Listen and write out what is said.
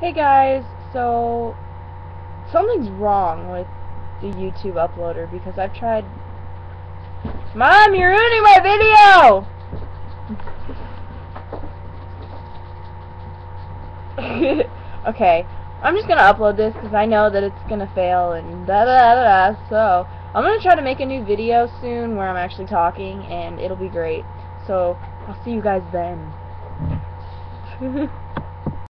Hey guys, so something's wrong with the YouTube uploader because I've tried. Mom, you're ruining my video! okay, I'm just gonna upload this because I know that it's gonna fail and da da da da. So I'm gonna try to make a new video soon where I'm actually talking and it'll be great. So I'll see you guys then.